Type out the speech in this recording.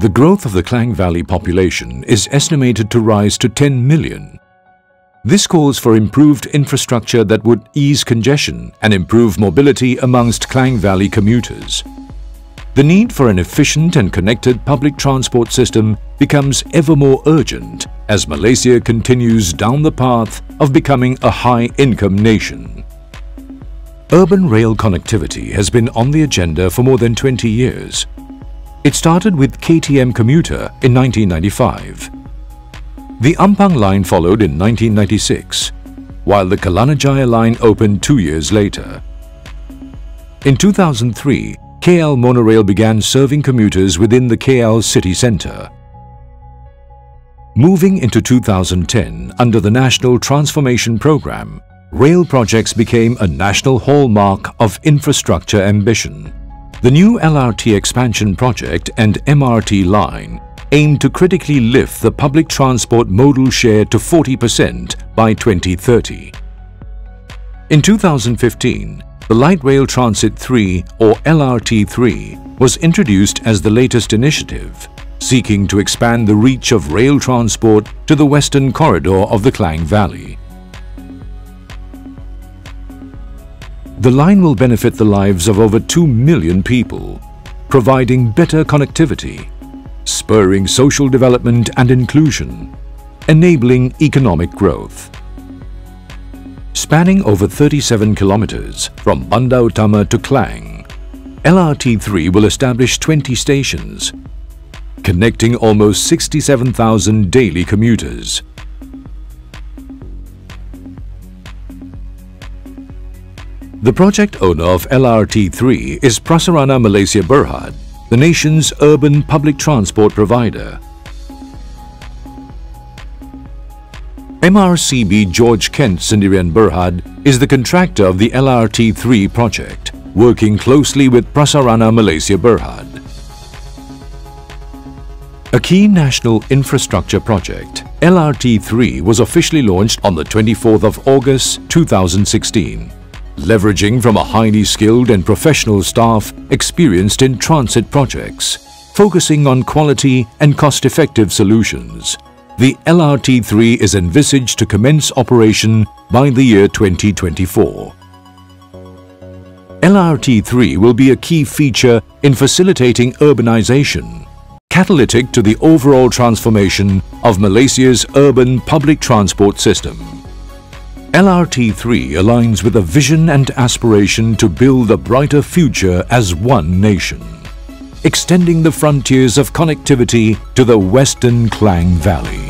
The growth of the Klang Valley population is estimated to rise to 10 million. This calls for improved infrastructure that would ease congestion and improve mobility amongst Klang Valley commuters. The need for an efficient and connected public transport system becomes ever more urgent as Malaysia continues down the path of becoming a high-income nation. Urban rail connectivity has been on the agenda for more than 20 years. It started with KTM Commuter in 1995. The Ampang line followed in 1996, while the Kelana line opened two years later. In 2003, KL Monorail began serving commuters within the KL city centre. Moving into 2010 under the National Transformation Programme, rail projects became a national hallmark of infrastructure ambition. The new LRT expansion project and MRT line aim to critically lift the public transport modal share to 40% by 2030. In 2015, the Light Rail Transit 3 or LRT3 was introduced as the latest initiative, seeking to expand the reach of rail transport to the western corridor of the Klang Valley. The line will benefit the lives of over 2 million people, providing better connectivity, spurring social development and inclusion, enabling economic growth. Spanning over 37 kilometers from Bandar Utama to Klang, LRT3 will establish 20 stations, connecting almost 67,000 daily commuters. The project owner of LRT3 is Prasarana Malaysia Berhad, the nation's urban public transport provider. MRCB George Kent Sendirian Berhad is the contractor of the LRT3 project, working closely with Prasarana Malaysia Berhad. A key national infrastructure project, LRT3 was officially launched on the 24th of August 2016 leveraging from a highly skilled and professional staff experienced in transit projects, focusing on quality and cost-effective solutions. The LRT3 is envisaged to commence operation by the year 2024. LRT3 will be a key feature in facilitating urbanization, catalytic to the overall transformation of Malaysia's urban public transport system. LRT3 aligns with a vision and aspiration to build a brighter future as one nation, extending the frontiers of connectivity to the Western Klang Valley.